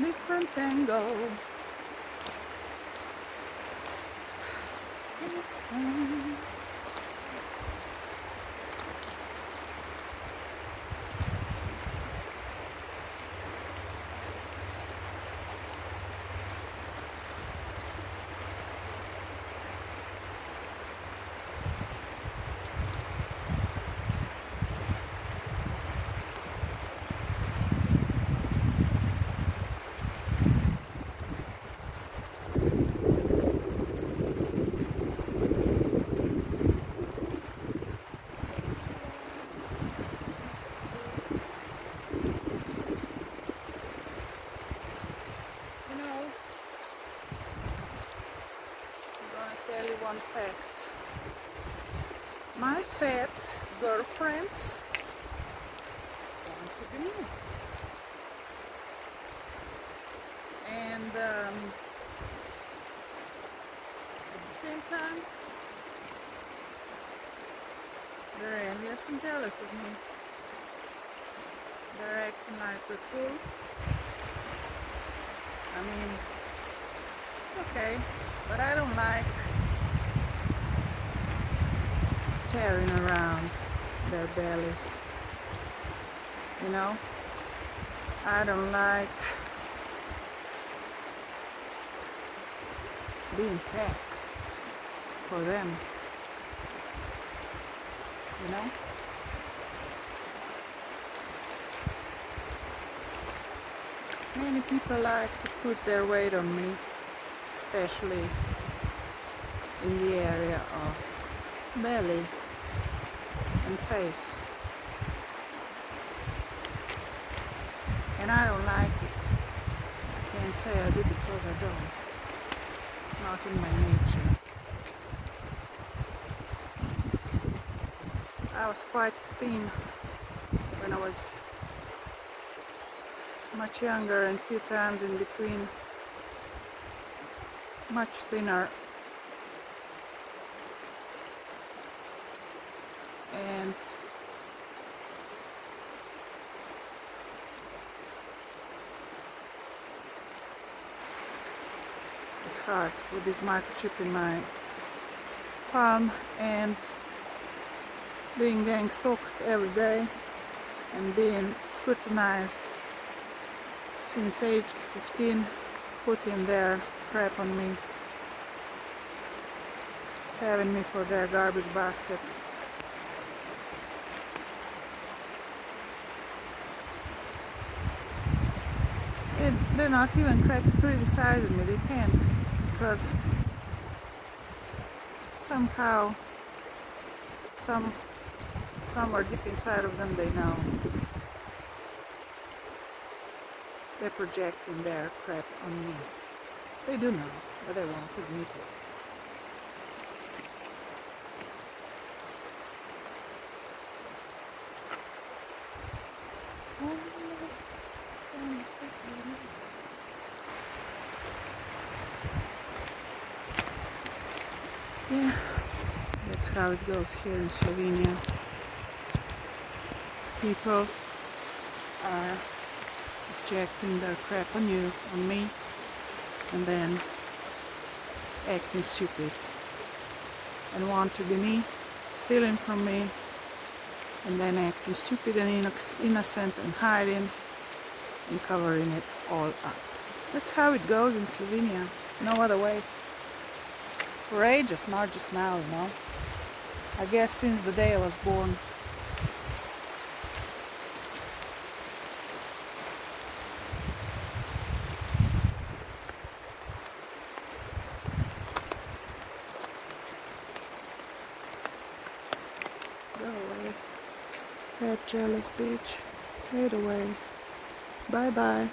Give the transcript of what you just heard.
different. You tell you one fact. My fat girlfriends want to be me. And um, at the same time, they're envious and jealous of me. They're acting like we're cool. I mean, it's okay, but I don't like carrying around their bellies. You know, I don't like being fat for them. You know? Many people like to put their weight on me, especially in the area of belly and face. And I don't like it. I can't say I do because I don't. It's not in my nature. I was quite thin when I was much younger and few times in between much thinner and it's hard with this microchip in my palm and being gang stalked every day and being scrutinized since age 15 putting their crap on me having me for their garbage basket They- they're not even crit- criticizing me they can't because somehow some somewhere deep inside of them they know they're projecting their crap on me. They do know, but they won't admit it. Yeah, that's how it goes here in Slovenia. People are projecting their crap on you, on me, and then acting stupid and want to be me, stealing from me, and then acting stupid and innocent and hiding and covering it all up. That's how it goes in Slovenia. No other way. For ages, not just now, you know. I guess since the day I was born. Go away. That jealous bitch. Fade away. Bye bye.